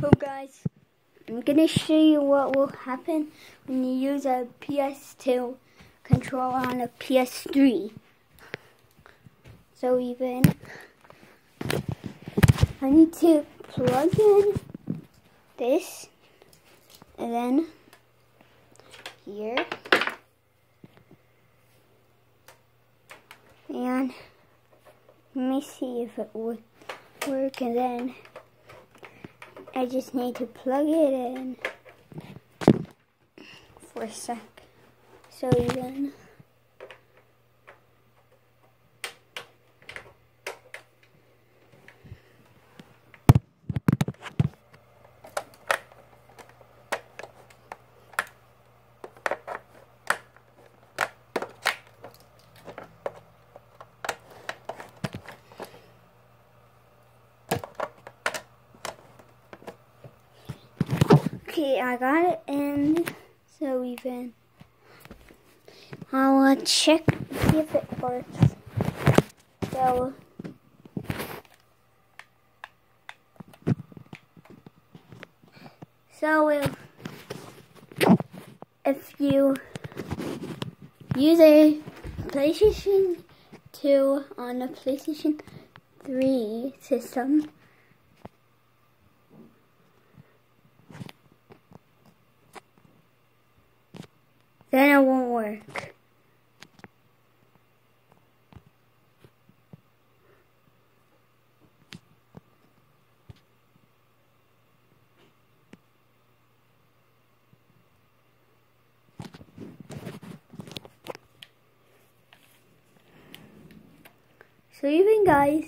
So guys, I'm gonna show you what will happen when you use a PS2 controller on a PS3. So even I need to plug in this and then here and let me see if it would work and then I just need to plug it in for a sec. So then Okay, I got it in. So even I'll uh, check see if it works. So so if if you use a PlayStation 2 on a PlayStation 3 system then it won't work. So even guys,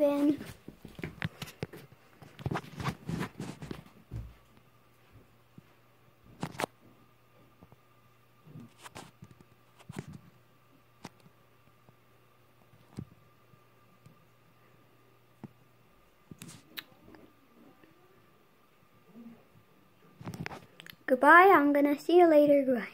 even Goodbye. I'm gonna see you later. Goodbye.